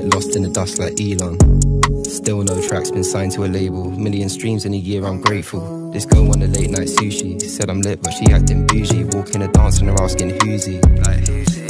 get lost in the dust like Elon. Still no tracks, been signed to a label. Million streams in a year, I'm grateful. This girl on the late night sushi said I'm lit, but she acting bougie. Walking a dance and her asking who's he. Like, who's he?